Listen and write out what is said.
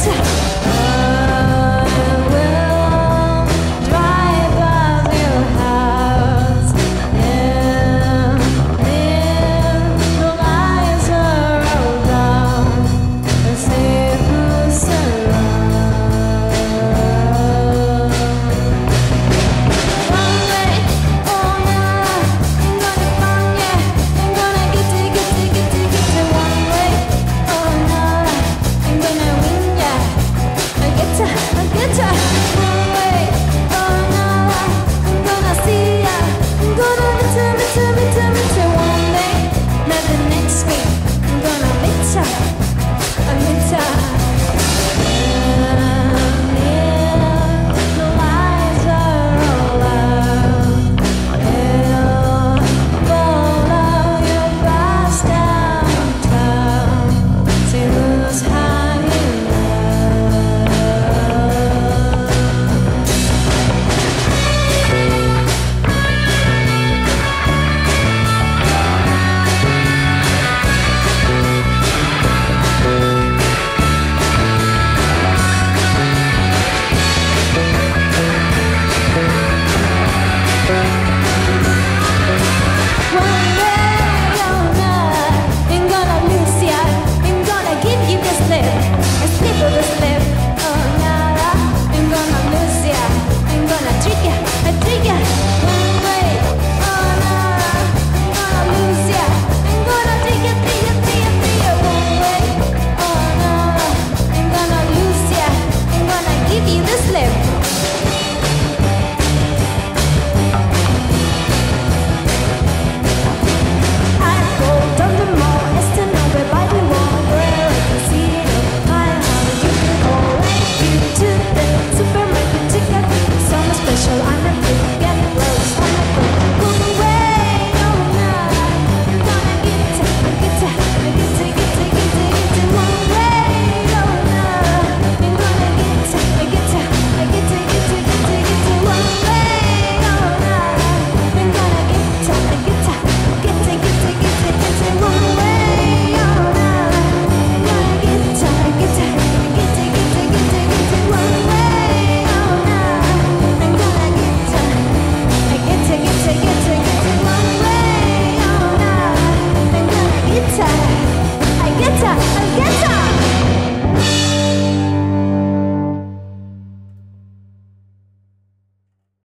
attack!